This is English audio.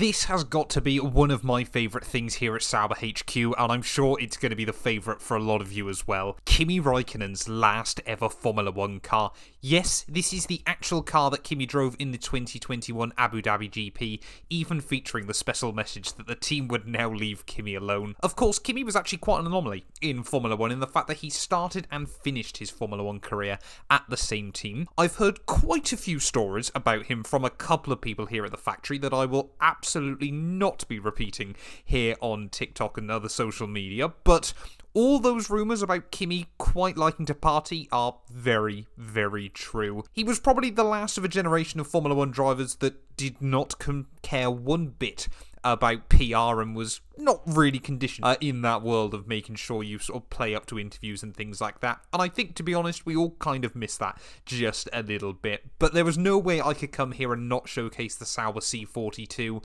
This has got to be one of my favourite things here at Sauber HQ, and I'm sure it's going to be the favourite for a lot of you as well. Kimi Raikkonen's last ever Formula One car. Yes, this is the actual car that Kimi drove in the 2021 Abu Dhabi GP, even featuring the special message that the team would now leave Kimi alone. Of course, Kimi was actually quite an anomaly in Formula One in the fact that he started and finished his Formula One career at the same team. I've heard quite a few stories about him from a couple of people here at the factory that I will absolutely not be repeating here on TikTok and other social media, but all those rumours about Kimi quite liking to party are very, very true. He was probably the last of a generation of Formula One drivers that did not care one bit about PR and was not really conditioned uh, in that world of making sure you sort of play up to interviews and things like that. And I think, to be honest, we all kind of miss that just a little bit. But there was no way I could come here and not showcase the Sauber C42.